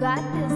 got this.